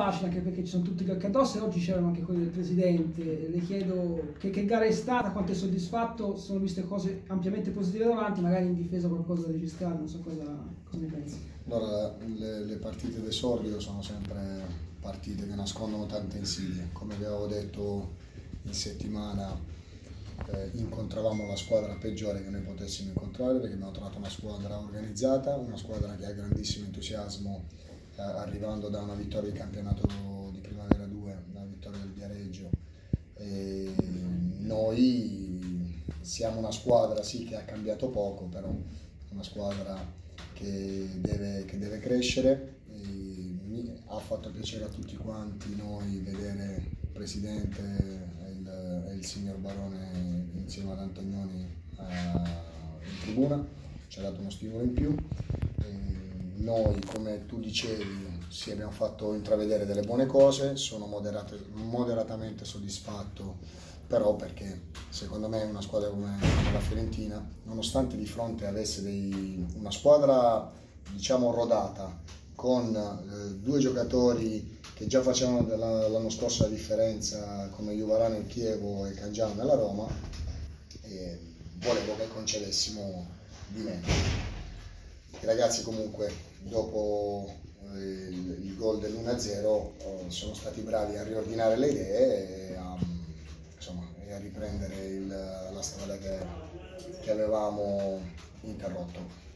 facile anche perché ci sono tutti i calchi addosso e oggi c'erano anche quelli del presidente. Le chiedo che, che gara è stata, quanto è soddisfatto, sono viste cose ampiamente positive davanti, magari in difesa qualcosa da registrare, non so cosa, cosa ne pensi. Allora, le, le partite d'esordio sono sempre partite che nascondono tante insidie. Come vi avevo detto in settimana, eh, incontravamo la squadra peggiore che noi potessimo incontrare perché abbiamo trovato una squadra organizzata, una squadra che ha grandissimo entusiasmo arrivando da una vittoria di campionato di Primavera 2, una vittoria del Viareggio. E noi siamo una squadra sì che ha cambiato poco, però una squadra che deve, che deve crescere. mi ha fatto piacere a tutti quanti noi vedere il Presidente e il, e il signor Barone insieme ad Antonioni eh, in tribuna, ci ha dato uno stimolo in più. Noi, come tu dicevi, sì, abbiamo fatto intravedere delle buone cose, sono moderatamente soddisfatto però perché secondo me una squadra come la Fiorentina, nonostante di fronte avesse dei, una squadra diciamo rodata con eh, due giocatori che già facevano l'anno scorso la differenza come Juvarà nel Chievo e Cangiano nella Roma, volevo che concedessimo di meno. I ragazzi comunque dopo eh, il, gol dell'1-0 eh, sono stati bravi a riordinare le idee e a insomma, e a riprendere il, la strada che, che avevamo interrotto.